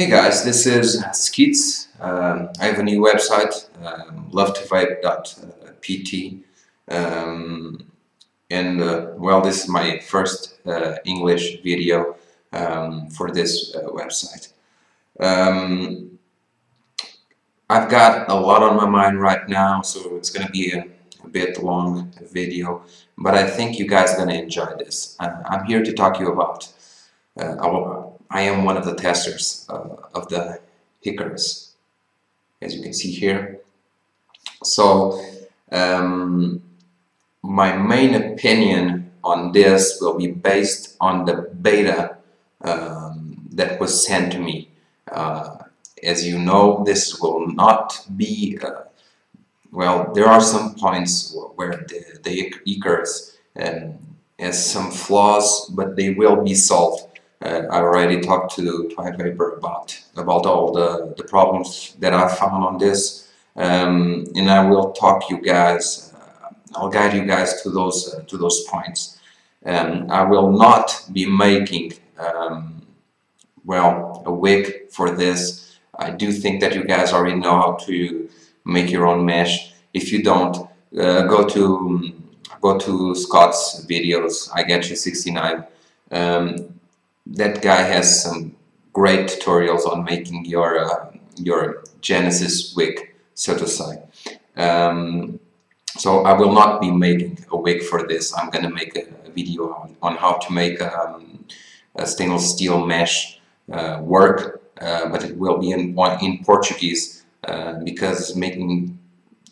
Hey guys, this is Skits. Um, I have a new website, um, lovetovape.pt. Um, and uh, well, this is my first uh, English video um, for this uh, website. Um, I've got a lot on my mind right now, so it's going to be a, a, bit long video, but I think you guys are going to enjoy this. I'm here to talk to you about uh, I am one of the testers uh, of the Ikarus, as you can see here. So, um, my main opinion on this will be based on the beta um, that was sent to me. Uh, as you know, this will not be, uh, well, there are some points where the, the Ikarus um, has some flaws, but they will be solved I already talked to Twilight Vapor about about all the, the problems that I found on this. Um, and I will talk you guys uh, I'll guide you guys to those uh, to those points. Um, I will not be making um, well a wick for this. I do think that you guys already know how to make your own mesh. If you don't uh, go to go to Scott's videos. I get you 69 um, that guy has some great tutorials on making your uh, your Genesis wick, so to say. Um, so I will not be making a wick for this. I'm gonna make a, a video on, on, how to make um, a stainless steel mesh uh, work, uh, but it will be in in Portuguese uh, because making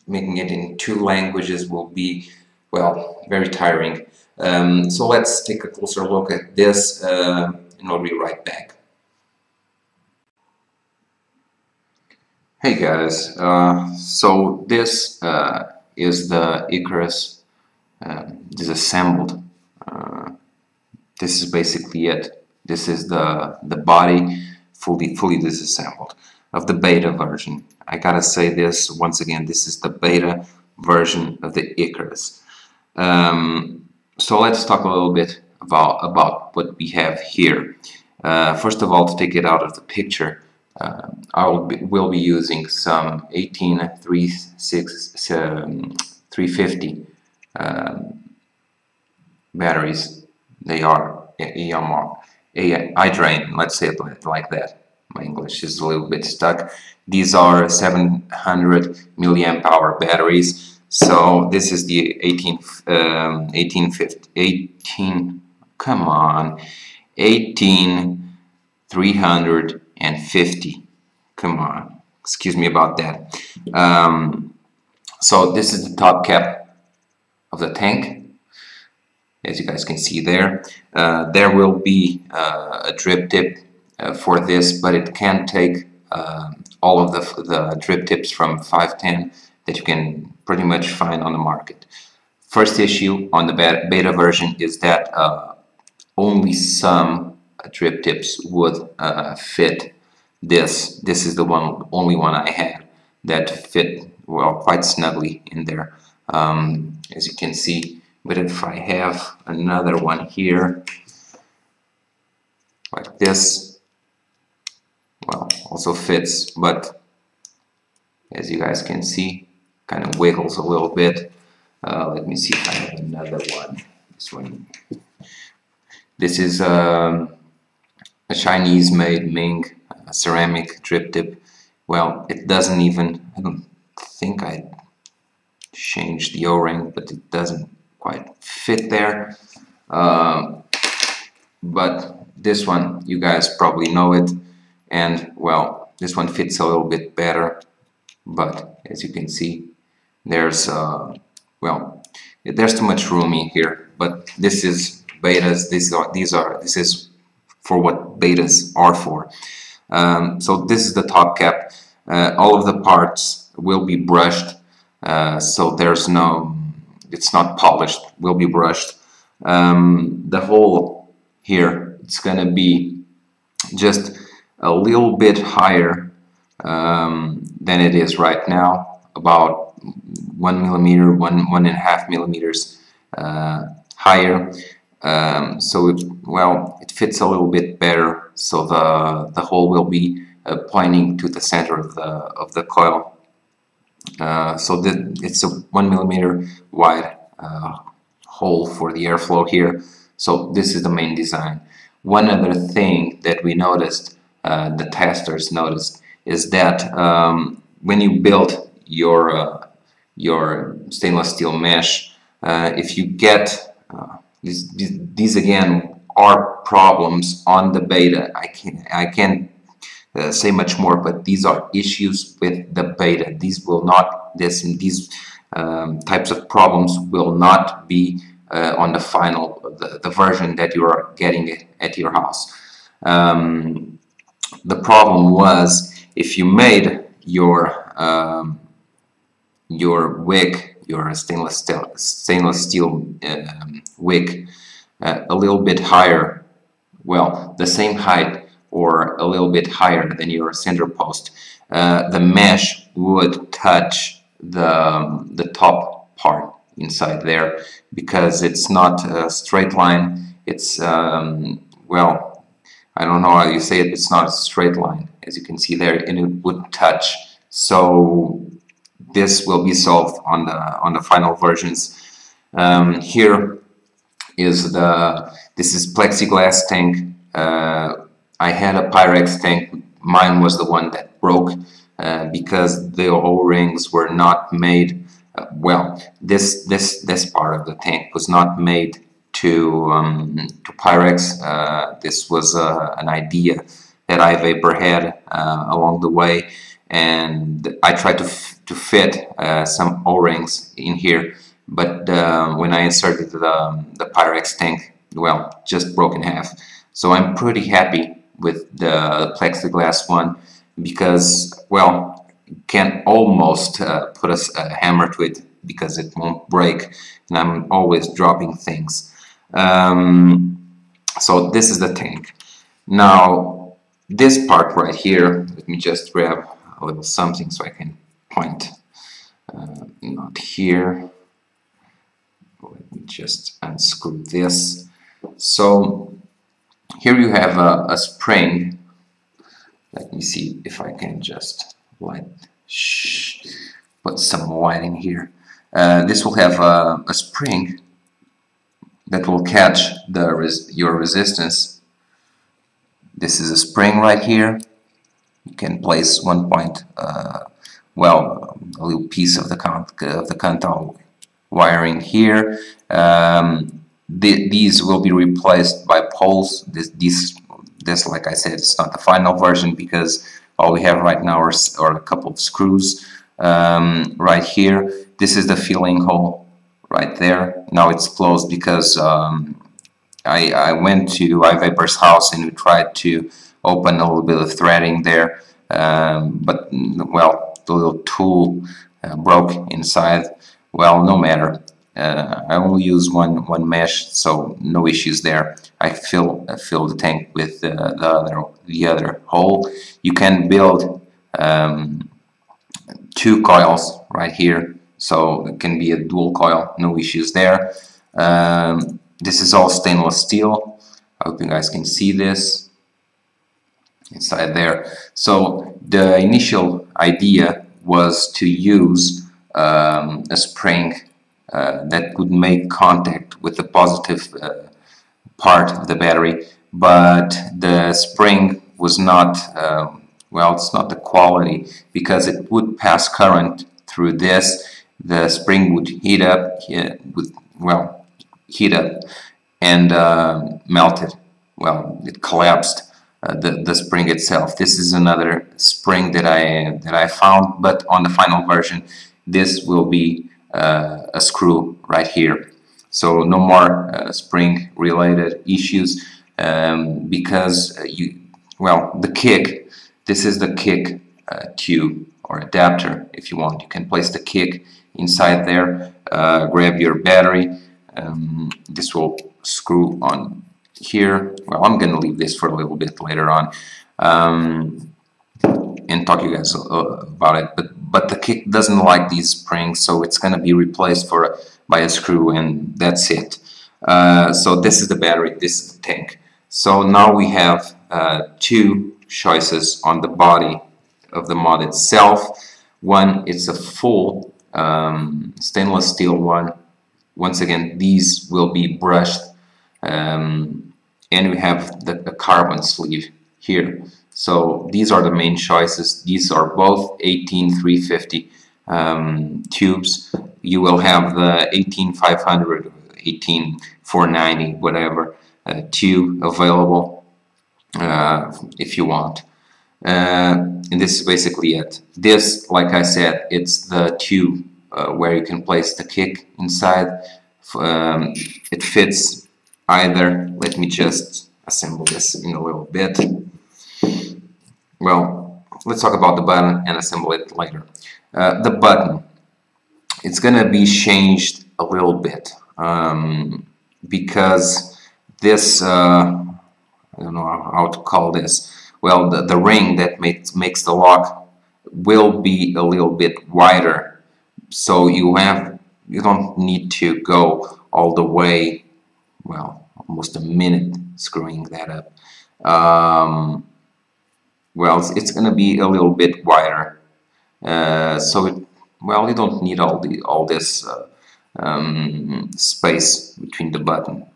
making it in two languages will be well very tiring. Um, so let's take a closer look at this. Uh, and I'll be right back. Hey guys, uh, so this uh, is the Ikarus uh, disassembled. Uh, this is basically it. This is the the body fully fully disassembled of the beta version. I gotta say this once again. This is the beta version of the Ikarus. Um, so let's talk a little bit about, about what we have here. Uh, first of all, to take it out of the picture, uh, I will be, will be, using some 18350 um, batteries. They are IMR, drain. let's say it like that. My English is a little bit stuck. These are 700 milliamp hour batteries. So this is the 18, um, 1850, 18 come on. 18 350 come on. Excuse me about that. Um, so this is the top cap of the tank as you guys can see there. Uh, there will be uh, a drip tip uh, for this but it can take um, all of the, the drip tips from 510 that you can pretty much find on the market. First issue on the beta version is that uh, only some drip tips would uh, fit this. This is the one, only one I had that fit well quite snugly in there, um, as you can see. But if I have another one here, like this, well, also fits, but as you guys can see, kind of wiggles a little bit. Uh, let me see if I have another one. This one this is um, a Chinese-made Ming uh, ceramic drip tip. Well, it doesn't even, I don't think I changed the O-ring, but it doesn't quite fit there. Um, but this one, you guys probably know it. And, well, this one fits a little bit better. But, as you can see, there's, uh, well, there's too much room in here. But this is betas these are these are this is for what betas are for. Um, so this is the top cap. Uh, all of the parts will be brushed uh, so there's no it's not polished will be brushed. Um, the hole here it's gonna be just a little bit higher um, than it is right now about one millimeter one one and a half millimeters uh, higher um, so it, well it fits a little bit better so the the hole will be uh, pointing to the center of the of the coil. Uh, so that it's a one millimeter wide uh, hole for the airflow here. So this is the main design. One other thing that we noticed, uh, the testers noticed, is that um, when you build your uh, your stainless steel mesh, uh, if you get these, these again are problems on the beta. I can I can't uh, say much more, but these are issues with the beta. These will not this these um, types of problems will not be uh, on the final the, the version that you are getting at your house. Um, the problem was if you made your um, your wick, your stainless steel stainless steel um, wick uh, a little bit higher, well, the same height or a little bit higher than your center post, uh, the mesh would touch the, the top part inside there because it's not a straight line. It's um, well I don't know how you say it. It's not a straight line as you can see there and it would touch so this will be solved on the on the final versions. Um, here is the this is plexiglass tank. Uh, I had a Pyrex tank. Mine was the one that broke uh, because the O-rings were not made uh, well this this this part of the tank was not made to um, to Pyrex. Uh, this was uh, an idea that iVapor had uh, along the way and I tried to, to fit some O-rings in here but uh, when I inserted the, the Pyrex tank, well, just broke in half. So I'm pretty happy with the plexiglass one because, well, can almost uh, put a, a, hammer to it because it won't break and I'm always dropping things. Um, so this is the tank. Now, this part right here, let me just grab a little something so I can point. Uh, not here. Let me just unscrew this. So here you have a, a spring. Let me see if I can just light shh, put some white in here. Uh, this will have a, a, spring that will catch the res your resistance. This is a spring right here can place one point uh, well a little piece of the of the Kanthal wiring here. Um, the, these will be replaced by poles. This, this, this, like I said, it's not the final version because all we have right now are, are a couple of screws um, right here. This is the filling hole right there. Now it's closed because um, I, I went to iVapor's house and we tried to open a little bit of threading there, um, but well, the little tool uh, broke inside. Well no matter. Uh, I only use one one mesh so no issues there. I fill uh, fill the tank with uh, the other the other hole. You can build um, two coils right here so it can be a dual coil no issues there. Um, this is all stainless steel. I hope you guys can see this inside there. So the initial idea was to use um, a spring uh, that could make contact with the positive uh, part of the battery but the spring was not um, well it's not the quality because it would pass current through this. The spring would heat up would well heat up and uh, melted. Well it collapsed uh, the, the spring itself. This is another spring that I that I found but on the final version this will be uh, a screw right here. So no more uh, spring related issues um, because uh, you well the kick this is the kick uh, tube or adapter if you want. You can place the kick inside there uh, grab your battery um, this will screw on here well I'm gonna leave this for a little bit later on um, and talk to you guys uh, about it but but the kick doesn't like these springs so it's gonna be replaced for by a screw and that's it uh, so this is the battery this is the tank so now we have uh, two choices on the body of the mod itself. One, it's a full um, stainless steel one. Once again, these will be brushed um, and we have the, the carbon sleeve here. So these are the main choices. These are both 18350 um, tubes. You will have the 18500, 18490, whatever uh, tube available uh, if you want. Uh, and this is basically it. This, like I said, it's the tube uh, where you can place the kick inside. Um, it fits either. Let me just assemble this in a little bit. Well, let's talk about the button and assemble it later. Uh, the button, it's gonna be changed a little bit um, because this, uh, I don't know how to call this, well, the, the ring that makes, makes the lock will be a little bit wider so you have you don't need to go all the way well almost a minute screwing that up. Um, well it's gonna be a little bit wider. Uh, so it, well you don't need all the all this uh, um, space between the button.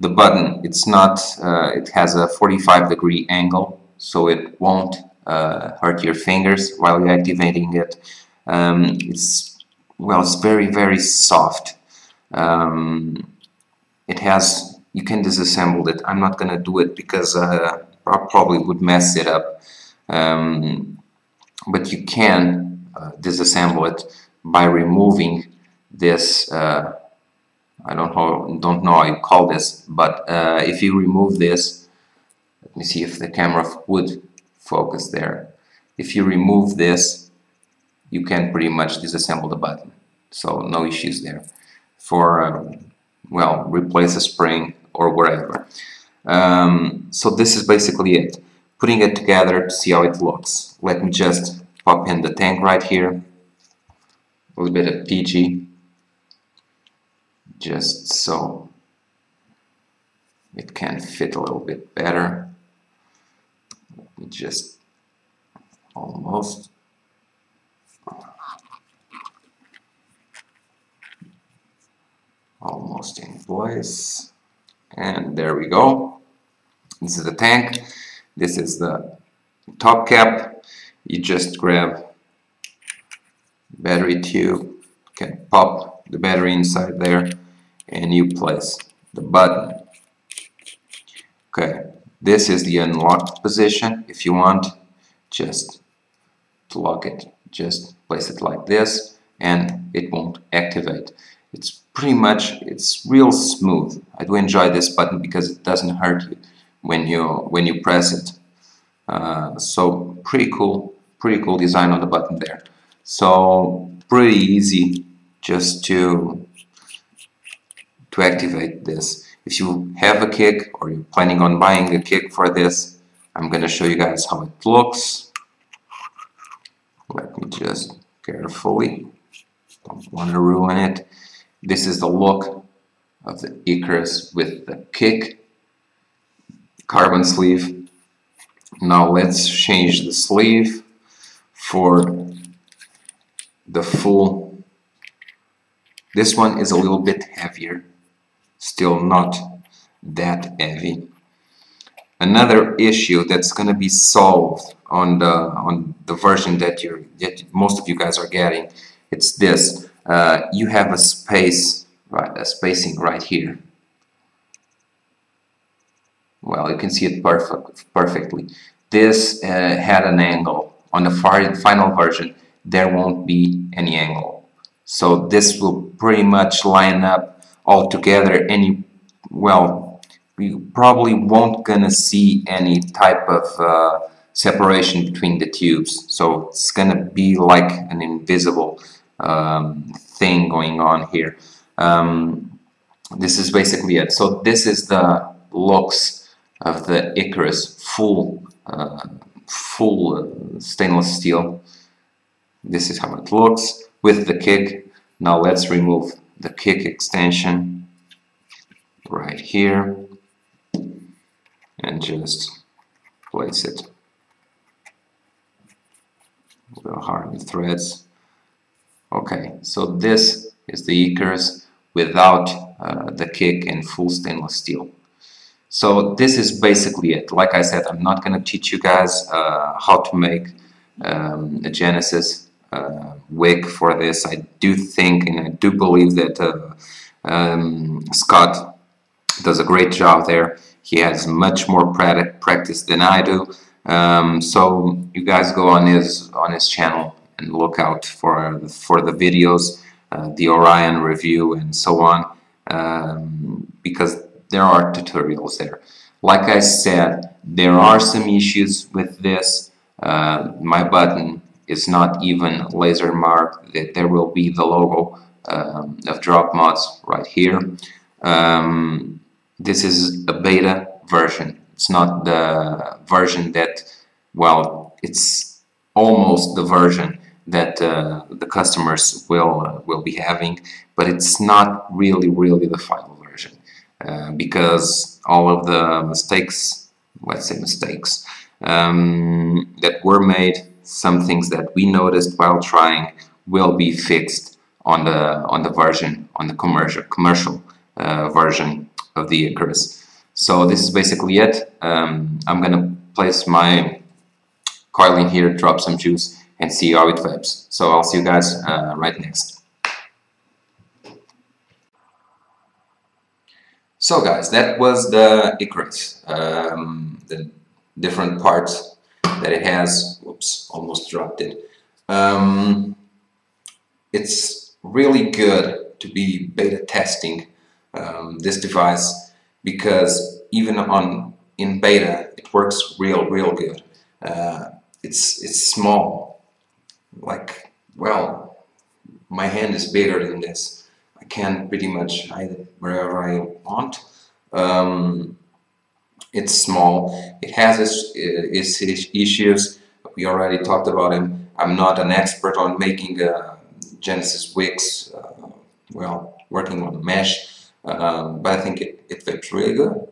The button it's not uh, it has a 45 degree angle so it won't uh, hurt your fingers while you're activating it. Um, it's well it's very very soft. Um, it has you can disassemble it. I'm not gonna do it because uh, I probably would mess it up. Um, but you can uh, disassemble it by removing this uh, I don't know don't know how you call this but uh, if you remove this let me see if the camera would focus there. If you remove this you can pretty much disassemble the button. So no issues there. For um, well replace a spring or whatever um, so this is basically it. Putting it together to see how it looks. Let me just pop in the tank right here. A little bit of PG just so it can fit a little bit better. Just almost almost in place and there we go. This is the tank. This is the top cap. You just grab battery tube can pop the battery inside there and you place the button. Okay this is the unlocked position. If you want just to lock it just place it like this and it won't activate it's pretty much it's real smooth. I do enjoy this button because it doesn't hurt you when you when you press it. Uh, so pretty cool pretty cool design on the button there. So pretty easy just to to activate this. If you have a kick or you're planning on buying a kick for this I'm gonna show you guys how it looks. Let me just carefully don't want to ruin it this is the look of the Ikarus with the kick carbon sleeve. Now let's change the sleeve for the full. This one is a little bit heavier still not that heavy. Another issue that's going to be solved on the on the version that you're that most of you guys are getting it's this uh, you have a space right a spacing right here. Well you can see it perfect perfectly. This uh, had an angle. On the far, final version there won't be any angle. So this will pretty much line up all together and you well you probably won't gonna see any type of uh, separation between the tubes. So it's gonna be like an invisible um, thing going on here. Um, this is basically it. So this is the looks of the Ikarus full uh, full uh, stainless steel. This is how it looks with the kick. Now let's remove the kick extension right here and just place it the hardened threads. Okay, so this is the Ikarus without uh, the kick in full stainless steel. So this is basically it. Like I said, I'm not going to teach you guys uh, how to make um, a Genesis uh, wick for this. I do think and I do believe that uh, um, Scott does a great job there. He has much more practice than I do. Um, so you guys go on his on his channel and look out for for the videos, uh, the Orion review, and so on, um, because there are tutorials there. Like I said, there are some issues with this. Uh, my button is not even laser marked. That there will be the logo um, of Drop Mods right here. Um, this is a beta version. It's not the version that, well, it's almost the version that uh, the customers will uh, will be having, but it's not really really the final version uh, because all of the mistakes, let's say mistakes, um, that were made, some things that we noticed while trying, will be fixed on the on the version on the commercial commercial uh, version of the Ikarus. So this is basically it. Um, I'm gonna place my coil in here, drop some juice, and see how it flips. So I'll see you guys uh, right next. So guys, that was the Ikarus. Um, the different parts that it has. Whoops, almost dropped it. Um, it's really good to be beta testing um, this device because even on in beta it works real real good uh, it's it's small like well my hand is bigger than this. I can pretty much hide it wherever I want. Um, it's small. It has its, its issues. We already talked about them I'm not an expert on making uh, Genesis wicks uh, well working on mesh. Um, but I think it, it fits really good.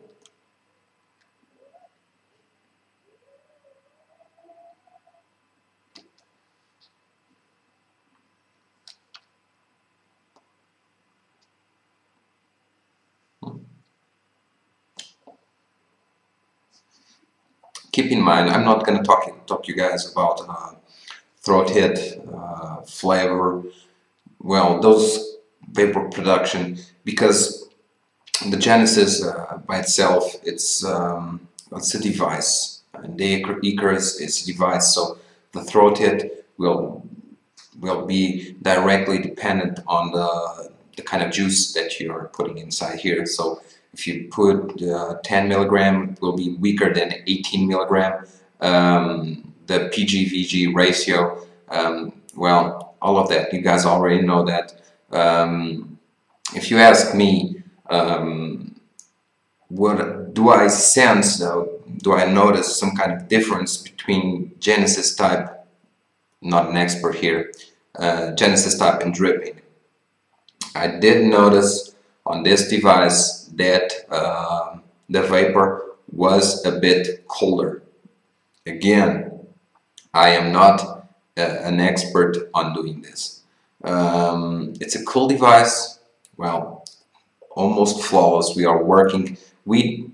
Keep in mind, I'm not going to talk talk you guys about uh, throat hit, uh, flavor. Well, those vapor production because the Genesis uh, by itself it's um, it's a device and the Ikarus is a device so the throat hit will will be directly dependent on the, the kind of juice that you're putting inside here so if you put uh, 10 milligram it will be weaker than 18 milligram um, the PG-VG ratio um, well all of that you guys already know that um, if you ask me, um, what do I sense though? Do I notice some kind of difference between Genesis type, not an expert here, uh, Genesis type and dripping? I did notice on this device that uh, the vapor was a bit colder. Again, I am not uh, an expert on doing this. Um, it's a cool device, well, almost flawless. We are working, we,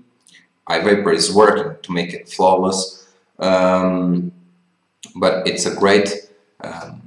iVapor is working to make it flawless, um, but it's a great, um,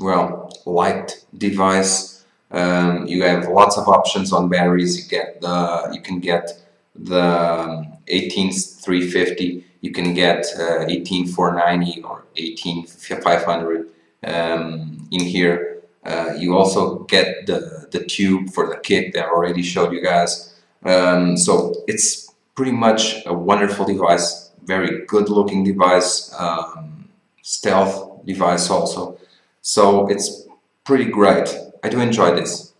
well, light device. Um, you have lots of options on batteries. You get the, you can get the 18350. You can get uh, 18490 or 18500 um, in here. Uh, you also get the, the tube for the kick that I already showed you guys. Um, so it's pretty much a wonderful device, very good looking device, um, stealth device also. So it's pretty great. I do enjoy this.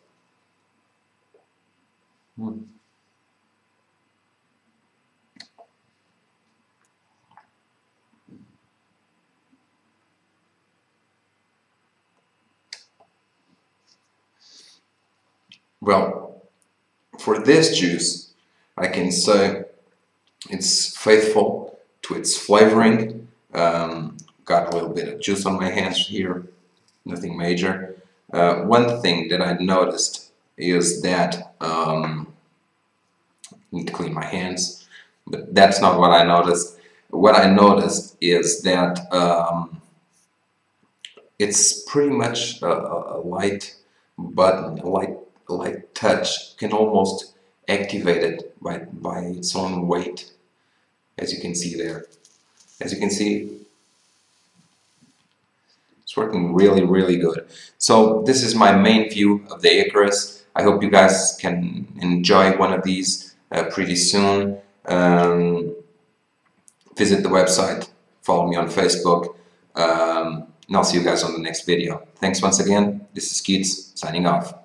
Hmm. Well, for this juice, I can say it's faithful to its flavoring. Um, got a little bit of juice on my hands here, nothing major. Uh, one thing that I noticed is that um, I need to clean my hands, but that's not what I noticed. What I noticed is that um, it's pretty much a, a, light button, a light, a light touch, can almost activate it by, by its own weight, as you can see there. As you can see, it's working really, really good. So this is my main view of the Ikarus. I hope you guys can enjoy one of these uh, pretty soon. Um, visit the website, follow me on Facebook, um, and I'll see you guys on the next video. Thanks once again. This is Keats signing off.